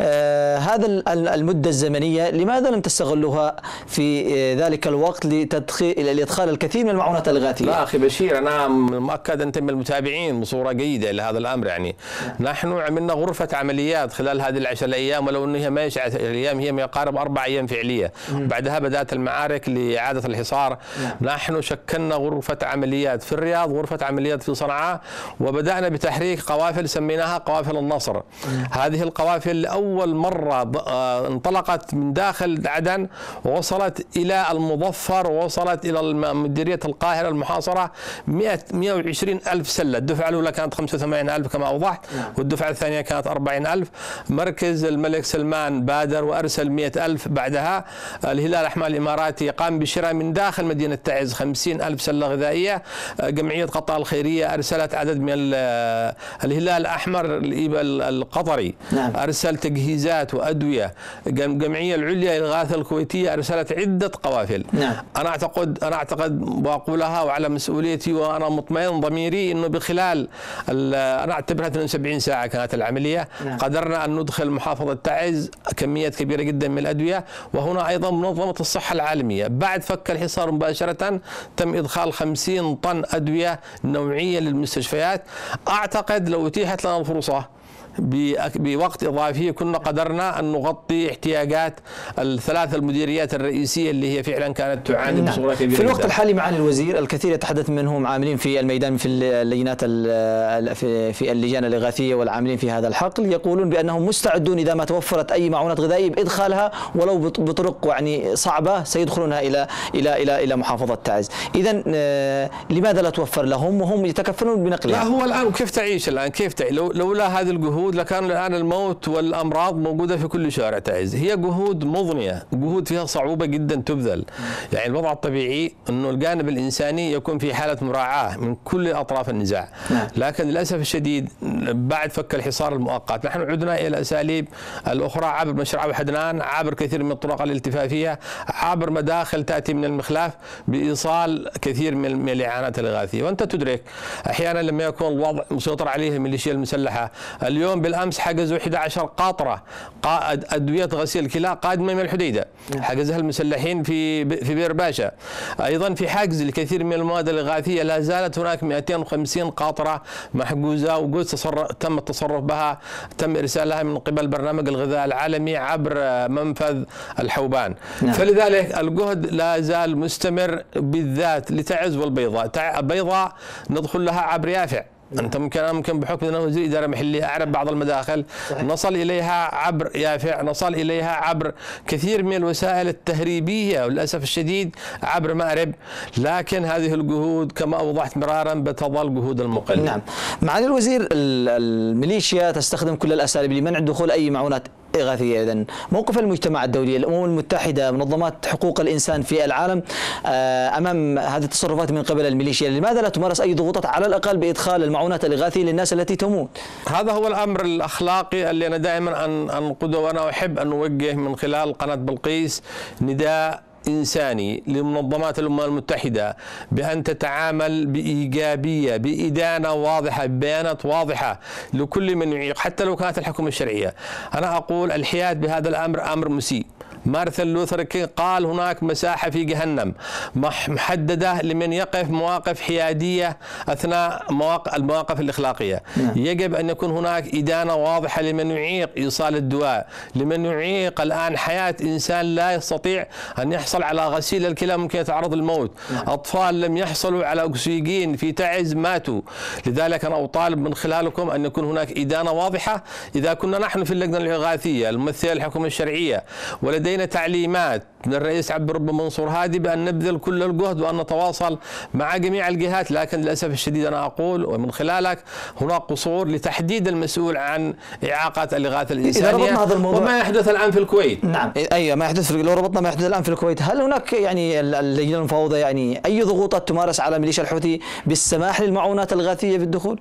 آه هذا المدة الزمنية لماذا لم تستغلوها في ذلك الوقت لتدخيل لإدخال الكثير من المعونات الغاثية؟ لا أخي بشير أنا مؤكد انت من المتابعين بصورة جيدة لهذا الأمر يعني نعم. نحن عملنا غرفة عمليات خلال هذه العشر الأيام ولو انها ما الأيام هي ما يقارب أربع أيام فعلية. بعدها بدأت المعارك لإعادة الحصار. نعم. نحن شكلنا غرفة عمليات في الرياض غرفة عمليات في صنعاء وبدأنا بتحريك قوافل سميناها قوافل النصر. نعم. هذه القوافل لأول مرة آه، انطلقت من داخل عدن ووصلت إلى المظفر ووصلت إلى مديريه القاهرة المحاصرة. 100 120 ألف سلة. الدفعة الأولى كانت 85 ألف كما أوضحت. والدفعة الثانية كانت 40 ألف مركز الملك سلمان بادر وأرسل 100 ألف بعدها. الهلال الأحمر الإماراتي قام بشراء من داخل مدينة تعز خمسين ألف سلة غذائية. جمعية قطر الخيرية أرسلت عدد من الهلال الأحمر القطري. نعم. أرسل تجهيزات وأدوية. الجمعية العليا للإغاثة الكويتية أرسلت عدة قوافل. نعم. أنا أعتقد أنا أعتقد وأقولها وعلى مسؤوليتي وأنا مطمئن ضميري أنه بخلال أنا أعتبرها 72 ساعة كانت العملية. نعم. قدرنا أن ندخل محافظة تعز كميات كبيرة جدا من الأدوية وهنا أيضا منظمة الصحة العالمية. بعد فك الحصار مباشرة تم إدخال 50 طن أدوية نوعية للمستشفيات. أعتقد لو أتيحت لنا الفرصة بوقت إضافي كنا قدرنا أن نغطي احتياجات الثلاث المديريات الرئيسية اللي هي فعلا كانت تعاني نعم. بصورة كبيرة في الوقت الحالي معالي الوزير الكثير يتحدث منهم عاملين في الميدان في اللجنات في اللجان الإغاثية والعاملين في هذا الحقل يقولون بأنهم مستعدون إذا ما توفرت أي معونات غذائية بإدخالها ولو بطرق يعني صعبة سيدخلونها إلى إلى إلى إلى محافظة تعز. اذا آه، لماذا لا توفر لهم وهم يتكفلون بنقلها؟ لا هو الآن كيف تعيش الآن؟ كيف تعيش لو لولا هذه الجهود جهود لكان الآن الموت والأمراض موجودة في كل شارع تعز. هي جهود مضنية جهود فيها صعوبة جدا تبذل. يعني الوضع الطبيعي إنه الجانب الإنساني يكون في حالة مراعاة من كل أطراف النزاع. نعم. لكن للأسف الشديد بعد فك الحصار المؤقت. نحن عدنا إلى الاساليب الأخرى عبر مشروع حدنان عبر كثير من الطرق الالتفافية عبر مداخل تأتي من المخلاف بإيصال كثير من من الاعانات الاغاثيه وأنت تدرك أحيانا لما يكون الوضع مسيطر عليه الميليشيا المسلحة. اليوم بالأمس حجزوا 11 قاطرة. قائد أدوية غسيل كلى قادمة من الحديدة. حجزها المسلحين في في بير باشا. أيضا في حجز لكثير من المواد الإغاثية لا زالت هناك 250 قاطرة محجوزة وقد تم التصرف بها تم إرسالها من قبل برنامج الغذاء العالمي عبر منفذ الحوبان. نعم. فلذلك الجهد لا زال مستمر بالذات لتعز والبيضاء. البيضاء ندخل لها عبر يافع. أنت ممكن أنا ممكن بحكم إنه وزير إدارة محلية أعرف بعض المداخل. صحيح. نصل إليها عبر يافع نصل إليها عبر كثير من الوسائل التهريبية وللأسف الشديد عبر مأرب. لكن هذه الجهود كما أوضحت مرارا بتظل جهود المقل. نعم. معالي الوزير ال- الميليشيا تستخدم كل الأساليب لمنع دخول أي معونات. إغاثية إذا موقف المجتمع الدولي الأمم المتحدة منظمات حقوق الإنسان في العالم آه، أمام هذه التصرفات من قبل الميليشيا. لماذا لا تمارس أي ضغوطات على الأقل بإدخال المعونات الإغاثية للناس التي تموت؟ هذا هو الأمر الأخلاقي اللي أنا دائما أن أنقده وأنا أحب أن أوجه من خلال قناة بلقيس نداء إنساني لمنظمات الأمم المتحدة بأن تتعامل بإيجابية بإدانة واضحة ببيانات واضحة لكل من يعيق حتى لو كانت الحكومة الشرعية. أنا أقول الحياد بهذا الأمر أمر مسيء. مارثن لوثر كينغ قال هناك مساحة في جهنم. مح- محددة لمن يقف مواقف حيادية أثناء مواقف المواقف الإخلاقية. نعم. يجب أن يكون هناك إدانة واضحة لمن يعيق إيصال الدواء. لمن يعيق الآن حياة إنسان لا يستطيع أن يحصل على غسيل الكلى ممكن يتعرض للموت. أطفال لم يحصلوا على أكسجين في تعز ماتوا. لذلك أنا أطالب من خلالكم أن يكون هناك إدانة واضحة. إذا كنا نحن في اللجنة الإغاثية الممثلة للحكومة الشرعية ولدينا تعليمات. من الرئيس عبد الرب منصور هادي بأن نبذل كل الجهد وأن نتواصل مع جميع الجهات لكن للأسف الشديد أنا أقول ومن خلالك هناك قصور لتحديد المسؤول عن إعاقات الإغاثة الإنسانية ربطنا هذا الموضوع- وما يحدث الآن في الكويت. نعم. اي ما يحدث في لو ربطنا ما يحدث الآن في الكويت هل هناك يعني ال- اللجنه المفوضه يعني أي ضغوطات تمارس على ميليشيا الحوثي بالسماح للمعونات الغاثية في الدخول؟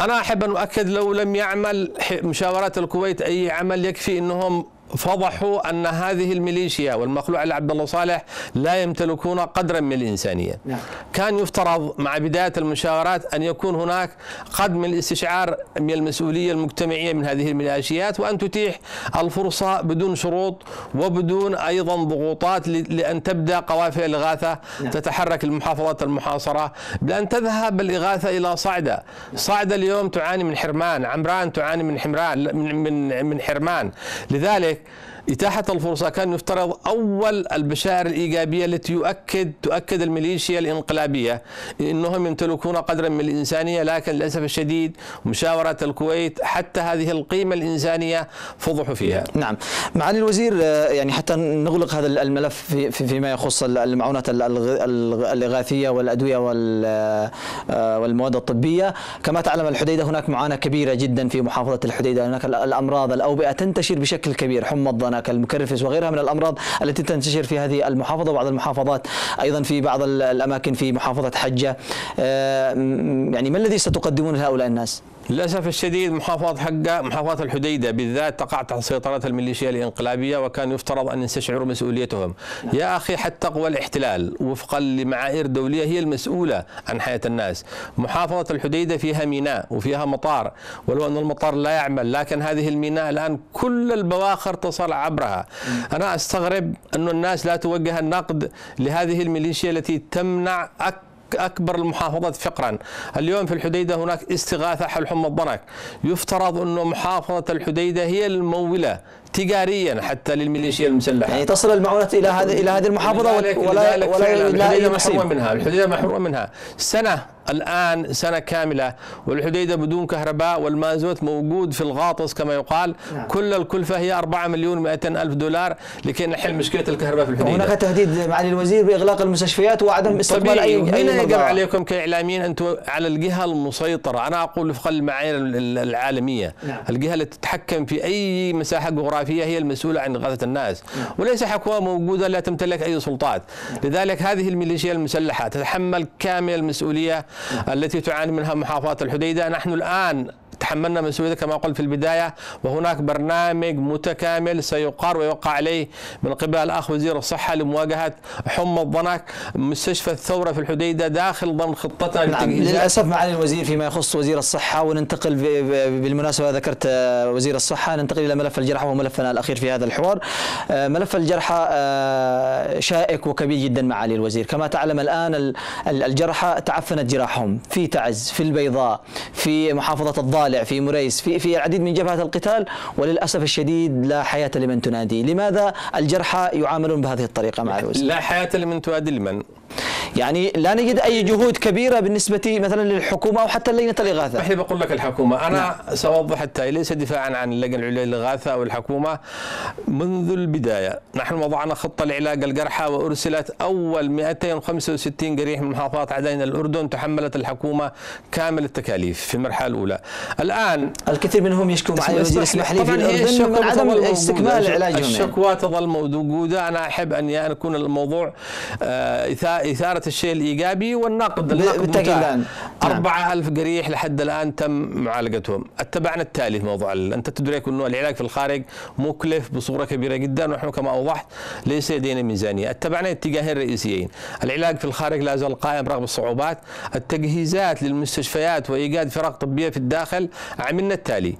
أنا أحب أن أؤكد لو لم يعمل مشاورات الكويت أي عمل يكفي أنهم فضحوا أن هذه الميليشيا والمخلوع علي عبد الله صالح لا يمتلكون قدرا من الإنسانية نعم. كان يفترض مع بداية المشاورات أن يكون هناك قدر من الاستشعار من المسؤولية المجتمعية من هذه الميليشيات وأن تتيح الفرصة بدون شروط وبدون أيضا ضغوطات لأن تبدأ قوافل الإغاثة نعم. تتحرك المحافظات المحاصرة بأن تذهب الإغاثة إلى صعدة صعدة اليوم تعاني من حرمان عمران تعاني من حمران من من من حرمان لذلك إتاحة الفرصة كان يفترض أول البشائر الإيجابية التي يؤكد تؤكد الميليشيا الإنقلابية أنهم يمتلكون قدرا من الإنسانية لكن للأسف الشديد مشاورة الكويت حتى هذه القيمة الإنسانية فضحوا فيها. نعم. معالي الوزير آه، يعني حتى نغلق هذا الملف في في- فيما يخص ال- المعونات الإغاثية والأدوية وال- آه، والمواد الطبية. كما تعلم الحديدة هناك معاناة كبيرة جدا في محافظة الحديدة. هناك ال- الأمراض الأوبئة تنتشر بشكل كبير حمى الضنا كالمكرفس وغيرها من الأمراض التي تنتشر في هذه المحافظة وبعض المحافظات أيضا في بعض ال- الأماكن في محافظة حجة آه، يعني ما الذي ستقدمون لهؤلاء الناس؟ للأسف الشديد محافظة حقة محافظة الحديدة بالذات تقع تحت سيطرة الميليشيا الانقلابية وكان يفترض أن يستشعروا مسؤوليتهم. يا أخي حتى قوى الاحتلال وفقا لمعايير دولية هي المسؤولة عن حياة الناس. محافظة الحديدة فيها ميناء وفيها مطار ولو أن المطار لا يعمل لكن هذه الميناء الآن كل البواخر تصل عبرها. أنا أستغرب أن الناس لا توجه النقد لهذه الميليشيا التي تمنع أك أكبر المحافظات فقرا. اليوم في الحديدة هناك استغاثة حول حمى الضنك. يفترض انه محافظة الحديدة هي الممولة تجاريا حتى للميليشيا المسلحة. يعني تصل المعونات إلى هذه إلى هذه المحافظة ولا ولا الحديدة. محرومة منها. الحديدة محرومة منها. سنة الآن سنة كاملة والحديدة بدون كهرباء والمازوت موجود في الغاطس كما يقال. نعم. كل الكلفة هي 4 مليون 200 ألف دولار لكي نحل مشكلة الكهرباء في الحديدة. هناك تهديد معالي الوزير بإغلاق المستشفيات وعدم استقبال وهنا أي يجب. عليكم كإعلاميين أنتم على الجهة المسيطرة. أنا أقول وفق المعايير ال- العالمية. نعم. الجهة التي تتحكم في أي مساحة جغرافية هي المسؤولة عن اغاثه الناس. وليس حكومة موجودة لا تمتلك أي سلطات. لذلك هذه الميليشيا المسلحة تتحمل كامل المسؤولية التي تعاني منها محافظه الحديدة. نحن الآن تحملنا مسؤولية كما قلت في البداية وهناك برنامج متكامل سيقار ويوقع عليه من قبل الأخ وزير الصحة لمواجهة حمى الضنك مستشفى الثورة في الحديدة داخل ضمن خطتنا نعم للأسف معالي الوزير فيما يخص وزير الصحة وننتقل ب- ب- بالمناسبة ذكرت وزير الصحة ننتقل إلى ملف الجرحى وهو ملفنا الأخير في هذا الحوار. آه، ملف الجرحى آه، شائك وكبير جدا معالي الوزير. كما تعلم الآن ال- ال- الجرحى تعفنت جراحهم في تعز في البيضاء في محافظة الضالع في مريس في في العديد من جبهات القتال وللأسف الشديد لا حياة لمن تنادي. لماذا الجرحى يعاملون بهذه الطريقة الوزير لا حياة لمن تؤدي لمن؟ يعني لا نجد أي جهود كبيرة بالنسبة مثلا للحكومة أو حتى لجنة الإغاثة. لي بقول لك الحكومة. أنا سأوضح التالي ليس دفاعا عن اللجنة العليا للإغاثة أو الحكومة. منذ البداية نحن وضعنا خطة لعلاج الجرحى وأرسلت أول 265 جريح من محافظة عدن إلى الأردن تحملت الحكومة كامل التكاليف في المرحلة الأولى. الآن الكثير منهم يشكو معالي الوزير اسمح لي في الأردن من عدم استكمال. علاجهم. الشكوى تظل موجودة. أنا أحب أن يكون الموضوع آه، إثارة الشيء الإيجابي والنقد النقد متاح. الآن. نعم. أربعة ألف جريح لحد الآن تم معالجتهم اتبعنا التالي في موضوع أنت تدرك أنه العلاج في الخارج مكلف بصورة كبيرة جدا ونحن كما أوضحت ليس لدينا ميزانية اتبعنا اتجاهين رئيسيين العلاج في الخارج لا زال قائم رغم الصعوبات التجهيزات للمستشفيات وإيجاد فرق طبية في الداخل عملنا التالي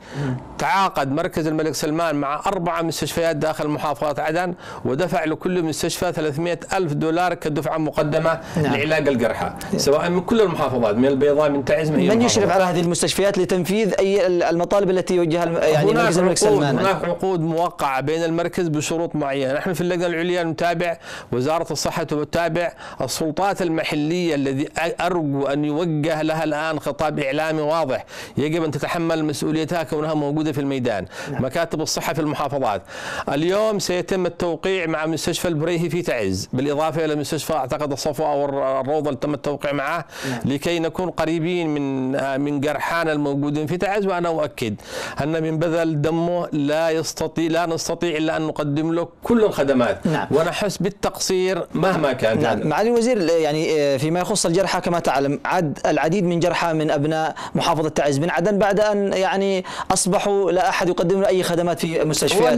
تعاقد مركز الملك سلمان مع أربع مستشفيات داخل محافظة عدن ودفع لكل مستشفى 300 ألف دولار كدفعة مقدمة نعم. لعلاج الجرحى سواء من كل المحافظات من البيضاء من تعز من من. يشرف على هذه المستشفيات لتنفيذ أي المطالب التي يوجهها يعني هناك مركز الملك عقود سلمان هناك عقود موقعة بين المركز بشروط معينة. نحن في اللجنة العليا نتابع وزارة الصحة تتابع السلطات المحلية الذي أرجو أن يوجه لها الآن خطاب إعلامي واضح. يجب أن تتحمل مسؤوليتها كونها موجودة في الميدان. مكاتب الصحة في المحافظات. اليوم سيتم التوقيع مع مستشفى البريهي في تعز. بالإضافة إلى مستشفى أعتقد الصفوة أو الروضة اللي تم التوقيع معه لكي نكون قريبين من من جرحانا الموجودين في تعز وأنا أؤكد أن من بذل دمه لا يستطيع لا نستطيع إلا أن نقدم له كل الخدمات. نعم. ونحس بالتقصير مهما كان. نعم. معالي الوزير يعني آه، فيما يخص الجرحى كما تعلم عد العديد من جرحى من أبناء محافظة تعز. بن عدن بعد أن يعني أصبحوا لا أحد يقدم له أي خدمات في مستشفيات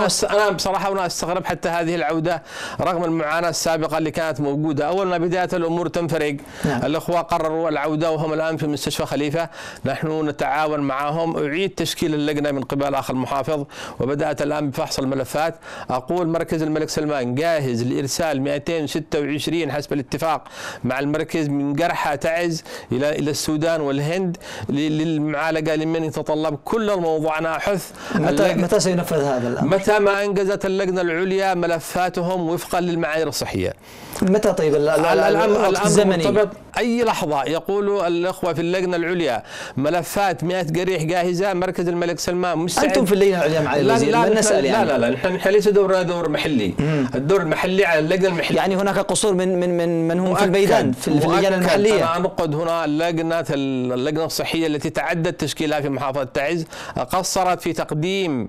هو- أس- أنا بصراحة وأنا أستغرب حتى هذه العودة رغم المعاناة السابقة اللي كانت موجودة. اول ما بدات الأمور تنفرج نعم. الأخوة قرروا العودة وهم الآن في مستشفى خليفة. نحن نتعاون معهم. أعيد تشكيل اللجنة من قبل الاخ المحافظ وبدأت الآن بفحص الملفات. أقول مركز الملك سلمان جاهز لإرسال 226 حسب الاتفاق مع المركز من جرحى تعز إلى إلى السودان والهند ل- للمعالجة لمن يتطلب كل الموضوع. أنا أحث متى اللجنة- متى سينفذ هذا الأمر؟ متى ما أنجزت اللجنة العليا ملفاتهم وفقا للمعايير الصحية. متى طيب؟ الوقت الزمني. أي لحظة. يقول الأخوة في اللجنة العليا ملفات 100 جريح جاهزة مركز الملك سلمان مستعد. أنتم في اللجنة العليا معالي الوزير من نحن- نسأل يعني؟ لا لا لا نحن ليس دورنا دور محلي. الدور المحلي على اللجنة المحلية. يعني هناك قصور من من من من هم في الميدان في اللجان مؤكد. المحلية. أنا أنقد هنا اللجنة اللجنة الصحية التي تعدت تشكيلها في محافظة تعز قصرت في تقديم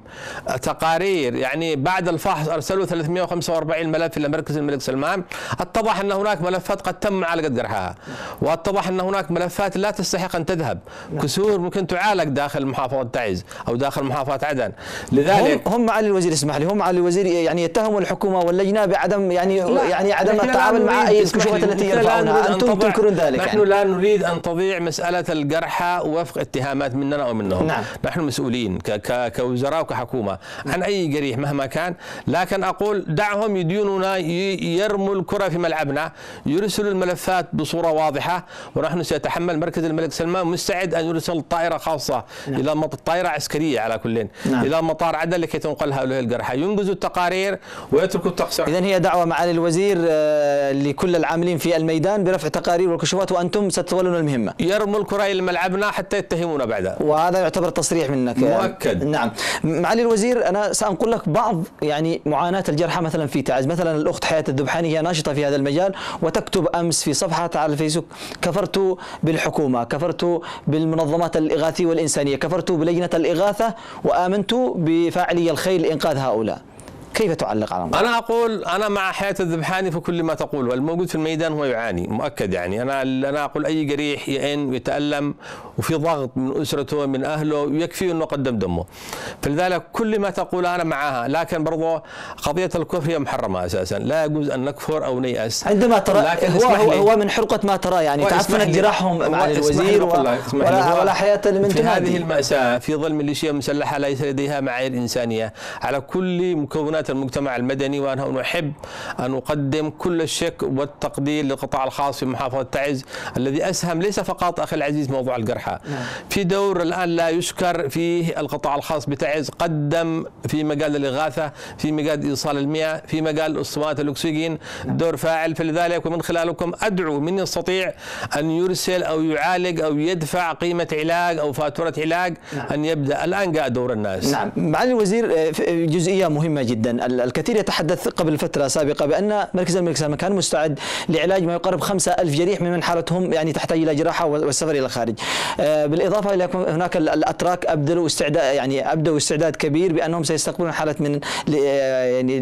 تقارير. يعني بعد الفحص أرسلوا 345 ملف إلى مركز الملك سلمان. اتضح أن هناك ملفات قد تم معالجة جرحها واتضح أن هناك ملفات لا تستحق أن تذهب. كسور ممكن تعالج داخل محافظة تعز أو داخل محافظة عدن. لذلك هم هم معالي الوزير اسمح لي هم معالي الوزير يعني يتهموا الحكومة واللجنة بعدم يعني يعني عدم التعامل مع اسمح الكشوفات التي يرفعونها. أن أنتم تضع- تنكرون ذلك نحن يعني. لا نريد أن تضيع مسألة الجرحى وفق اتهامات مننا أو منهم نعم. نحن مسؤولين كوزراء وكحكومة عن أي جريح مهما كان. لكن أقول دعهم يديننا يرموا الكرة في ملعبنا. يرسلوا الملفات بصورة واضحة ونحن سيتحمل مركز الملك سلمان مستعد أن يرسل طائرة خاصة نعم. إلى مط... طائرة عسكرية على كل. نعم. إلى مطار عدن لكي تنقل هؤلاء الجرحى. ينجزوا التقارير ويتركوا التقصير. إذا هي دعوة معالي الوزير آه، لكل العاملين في الميدان برفع تقارير والكشوفات وأنتم ستتولون المهمة. يرموا الكرة إلى ملعبنا حتى يتهمونا بعدها. وهذا يعتبر تصريح منك. مؤكد. نعم. معالي الوزير أنا سأنقل لك بعض يعني معاناة الجرحى مثلا في تعز. مثلا الأخت حياة الذبحاني هي ناشطة في هذا المجال وتكتب أمس في صفحتها على الفيسبوك كفرت بالحكومة كفرت بالمنظمات الإغاثية والإنسانية كفرت بلجنة الإغاثة وآمنت بفاعلي الخير لإنقاذ هؤلاء. كيف تعلق على الموضوع؟ أنا أقول أنا مع حياة الذبحاني في كل ما تقول والموجود في الميدان هو يعاني مؤكد يعني. أنا أنا أقول أي جريح يئن ويتألم وفي ضغط من أسرته ومن أهله يكفي أنه قدم دمه فلذلك كل ما تقول أنا معها لكن برضه قضية الكفر هي محرمة أساسا. لا يجوز أن نكفر أو نيأس. عندما ترى لكن هو, هو, هو من حرقة ما ترى يعني. تعفنت جراحهم مع الوزير ولا, ولا حياة لمن في هذه المأساة في ظل ميليشيا مسلحة ليس لديها معايير إنسانية. على كل مكونات المجتمع المدني وأنا أحب أن أقدم كل الشك والتقدير للقطاع الخاص في محافظة تعز الذي أسهم ليس فقط أخي العزيز موضوع الجرحى نعم. في دور الآن لا يشكر فيه القطاع الخاص بتعز قدم في مجال الإغاثة في مجال إيصال المياه في مجال أسطوانات الأكسجين نعم. دور فاعل فلذلك ومن خلالكم أدعو من يستطيع أن يرسل أو يعالج أو يدفع قيمة علاج أو فاتورة علاج نعم. أن يبدأ الآن جاء دور الناس نعم معالي الوزير آه، جزئية مهمة جدا الكثير يتحدث قبل فترة سابقة بأن مركز الملك سلمان كان مستعد لعلاج ما يقارب خمسة ألف جريح ممن حالتهم يعني تحتاج إلى جراحة والسفر إلى الخارج. آه، بالإضافة إلى هناك الأتراك أبدلوا استعداد يعني أبدوا استعداد كبير بأنهم سيستقبلون حالة من يعني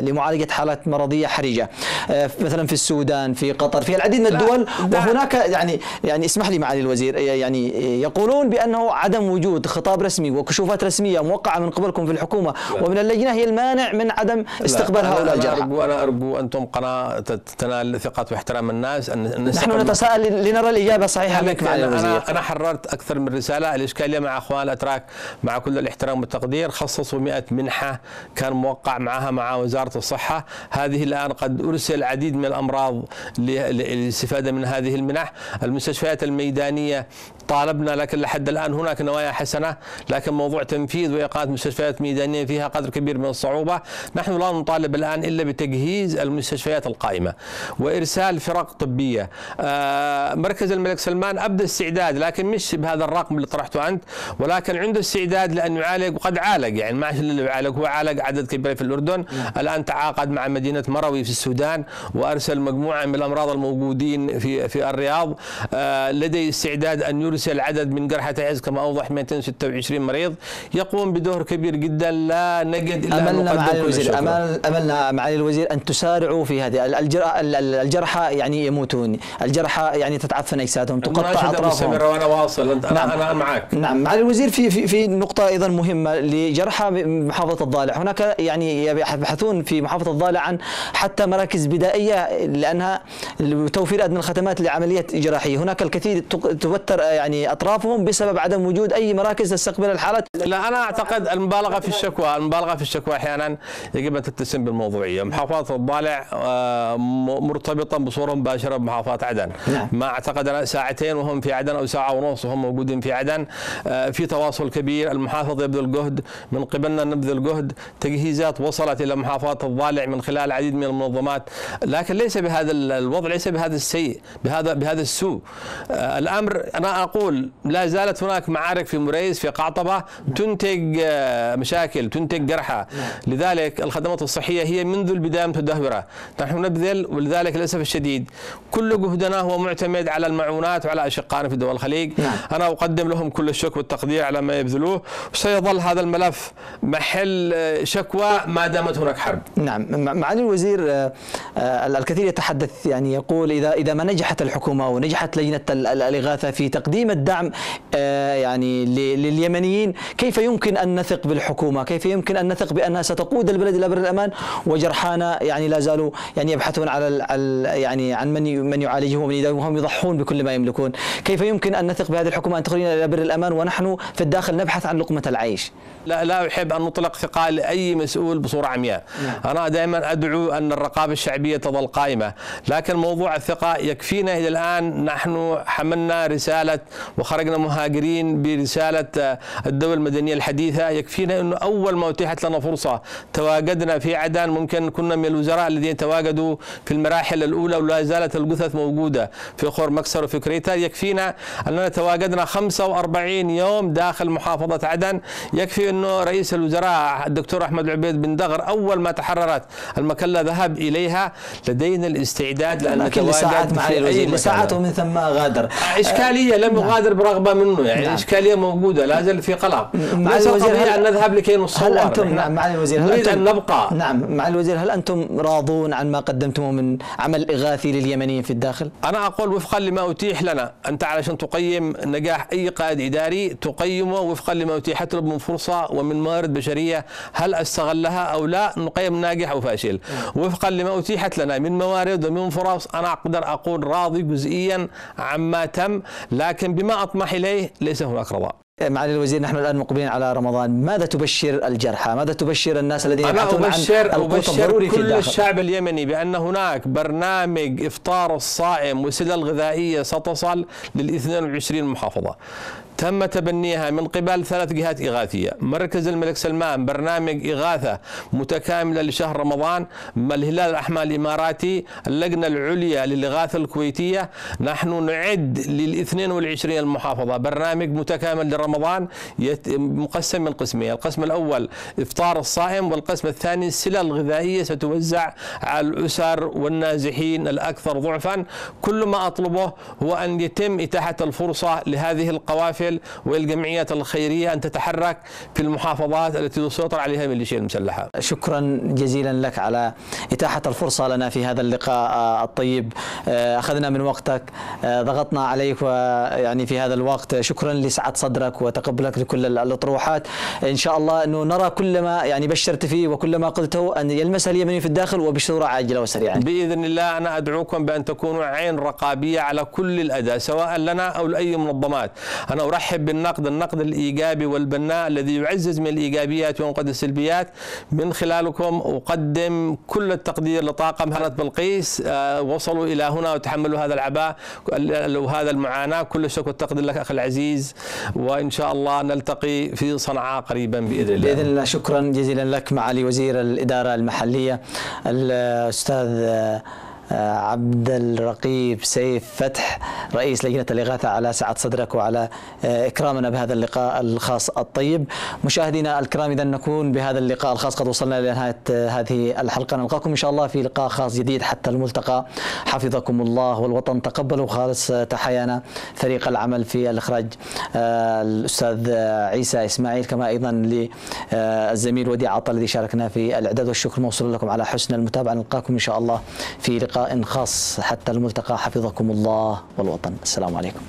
لمعالجة حالات مرضية حرجة. آه، مثلا في السودان في قطر في العديد من الدول. وهناك يعني يعني اسمح لي معالي الوزير يعني يقولون بأنه عدم وجود خطاب رسمي وكشوفات رسمية موقعة من قبلكم في الحكومة ومن اللجنة هي المانع من عدم استقبال هؤلاء الجرحى. أنا أرجو أنا أرجو أنتم قناة تنال ثقة واحترام الناس أن نحن نتساءل لنرى الإجابة الصحيحة منك مع أنا أنا حررت أكثر من رسالة الإشكالية مع أخوان الأتراك مع كل الاحترام والتقدير خصصوا 100 منحة كان موقع معها مع وزارة الصحة. هذه الآن قد أرسل العديد من الأمراض للاستفادة من هذه المنح. المستشفيات الميدانية طالبنا لكن لحد الآن هناك نوايا حسنة لكن موضوع تنفيذ وإقامة مستشفيات ميدانية فيها قدر كبير من الصعوبة. نحن لا نطالب الآن إلا بتجهيز المستشفيات القائمة وإرسال فرق طبية. آه، مركز الملك سلمان أبدأ استعداد لكن مش بهذا الرقم اللي طرحته أنت ولكن عنده استعداد لأن يعالج وقد عالج يعني ما اللي يعالج هو عالج عدد كبير في الأردن. الآن تعاقد مع مدينة مروي في السودان وأرسل مجموعة من الأمراض الموجودين في في الرياض. آه، لدي استعداد أن يرسل عدد من جرحى عز كما أوضح 226 مريض يقوم بدور كبير جدا. لا نجد إلا أن نقدم الوزير. أمل أملنا معالي الوزير أن تسارعوا في هذه. الجرحى يعني يموتون. الجرحى يعني تتعفن أجسادهم تقطع أطرافهم. وأنا واصل. نعم. أنا معك. نعم. معالي الوزير في في في نقطة أيضا مهمة لجرحى محافظة الضالع. هناك يعني يبحثون في محافظة الضالع عن حتى مراكز بدائية لأنها توفير أدنى الخدمات لعملية جراحية. هناك الكثير توتر يعني أطرافهم بسبب عدم وجود أي مراكز تستقبل الحالات. لا أنا أعتقد المبالغة في الشكوى المبالغة في الشكوى أحيانا يجب أن تتسم بالموضوعية. محافظة الضالع آه، مرتبطة بصورة مباشرة بمحافظة عدن. نعم. ما أعتقد أنا ساعتين وهم في عدن أو ساعة ونص وهم موجودين في عدن. آه، في تواصل كبير. المحافظ يبذل جهد. من قبلنا نبذل جهد. تجهيزات وصلت إلى محافظة الضالع من خلال العديد من المنظمات. لكن ليس بهذا الوضع ليس بهذا السيء بهذا بهذا السوء. آه، الأمر أنا أقول لا زالت هناك معارك في مريز في قعطبة تنتج مشاكل تنتج جرحى. لذلك الخدمات الصحية هي منذ البداية متدهورة نحن نبذل ولذلك للأسف الشديد كل جهدنا هو معتمد على المعونات وعلى أشقائنا في دول الخليج. نعم. أنا أقدم لهم كل الشكر والتقدير على ما يبذلوه. وسيظل هذا الملف محل شكوى ما دامت هناك حرب. نعم. معالي الوزير آه، آه، الكثير يتحدث يعني يقول إذا إذا ما نجحت الحكومة ونجحت لجنة الإغاثة في تقديم الدعم آه، يعني لليمنيين. كيف يمكن أن نثق بالحكومة؟ كيف يمكن أن نثق بأنها ستقود البلد إلى بر الأمان وجرحانا يعني لا زالوا يعني يبحثون على يعني عن من من يعالجهم ومن يداومهم يضحون بكل ما يملكون. كيف يمكن أن نثق بهذه الحكومة أن تخرجنا إلى بر الأمان ونحن في الداخل نبحث عن لقمة العيش؟ لا لا أحب أن نطلق ثقة لأي مسؤول بصورة عمياء. نعم. أنا دائما أدعو أن الرقابة الشعبية الشعبية تظل قائمة. لكن موضوع الثقة يكفينا إلى الآن. نحن حملنا رسالة وخرجنا مهاجرين برسالة آه، الدولة المدنية الحديثة. يكفينا أنه أول ما أتيحت لنا فرصة تواجدنا في عدن. ممكن كنا من الوزراء الذين تواجدوا في المراحل الأولى ولا زالت الجثث موجودة في خور مكسر وفي كريتا. يكفينا أننا تواجدنا 45 يوم داخل محافظة عدن. يكفي أنه رئيس الوزراء الدكتور أحمد العبيد بن دغر أول ما تحررت المكلة ذهب إليها لدينا الاستعداد لكن لساعات مع الوزير لساعات ومن ثم غادر. إشكالية لم نعم. يغادر برغبة منه يعني نعم. إشكالية موجودة لا زال في قلق. ليس قضية أن نذهب لكي نصور؟ هل أنتم نعم مع الوزير هل نريد أن نبقى. نعم. مع الوزير هل أنتم راضون عن ما قدمتموه من عمل إغاثي لليمنيين في الداخل؟ أنا أقول وفقا لما أتيح لنا. أنت علشان تقيم نجاح أي قائد إداري تقيمه وفقا لما أتيحت له من ومن موارد بشرية هل أستغلها أو لا نقيم ناجح أو فاشل وفقا لما أتيحت لنا من موارد ومن فرص أنا أقدر أقول راضي جزئيا عما تم لكن بما أطمح إليه ليس هناك رضا معالي الوزير نحن الآن مقبلين على رمضان، ماذا تبشر الجرحى؟ ماذا تبشر الناس الذين يبحثون عن القوت الضروري في الداخل؟ الشعب اليمني بأن هناك برنامج إفطار الصائم والسله الغذائية ستصل لل 22 محافظة. تم تبنيها من قبل ثلاث جهات إغاثية. مركز الملك سلمان برنامج إغاثة متكاملة لشهر رمضان الهلال الأحمر الإماراتي اللجنة العليا للإغاثة الكويتية. نحن نعد لل 22 المحافظة. برنامج متكامل لرمضان مقسم من قسمين. القسم الأول إفطار الصائم والقسم الثاني السلة الغذائية ستوزع على الأسر والنازحين الأكثر ضعفا. كل ما أطلبه هو أن يتم إتاحة الفرصة لهذه القوافل الداخل والجمعيات الخيرية أن تتحرك في المحافظات التي تسيطر عليها الميليشيا المسلحة. شكرا جزيلا لك على إتاحة الفرصة لنا في هذا اللقاء آه، الطيب. آه، أخذنا من وقتك آه، ضغطنا عليك ويعني في هذا الوقت. شكرا لسعة صدرك وتقبلك لكل الأطروحات. إن شاء الله أنه نرى كل ما يعني بشرت فيه وكل ما قلته أن يلمس اليمني في الداخل وبصورة عاجلة وسريعة. بإذن الله أنا أدعوكم بأن تكونوا عين رقابية على كل الأداء سواء لنا أو لأي منظمات. أنا ارحب بالنقد النقد الإيجابي والبناء الذي يعزز من الإيجابيات وينقد السلبيات. من خلالكم أقدم كل التقدير لطاقم هنة بلقيس. آه، وصلوا إلى هنا وتحملوا هذا العباء وهذا المعاناة. كل الشكر والتقدير لك أخي العزيز. وإن شاء الله نلتقي في صنعاء قريبا بإذن الله. بإذن الله. شكرا جزيلا لك معالي وزير الإدارة المحلية الأستاذ عبد الرقيب سيف فتح رئيس لجنة الإغاثة على سعة صدرك وعلى آه، إكرامنا بهذا اللقاء الخاص الطيب. مشاهدينا الكرام إذا نكون بهذا اللقاء الخاص قد وصلنا لنهاية آه، هذه الحلقة. نلقاكم إن شاء الله في لقاء خاص جديد حتى الملتقى. حفظكم الله والوطن تقبلوا خالص آه، تحيانا. فريق العمل في الإخراج الأستاذ عيسى إسماعيل كما أيضا للزميل وديع عطا الذي شاركنا في الإعداد والشكر. موصول لكم على حسن المتابعة. نلقاكم إن شاء الله في خاص حتى الملتقى حفظكم الله والوطن. السلام عليكم.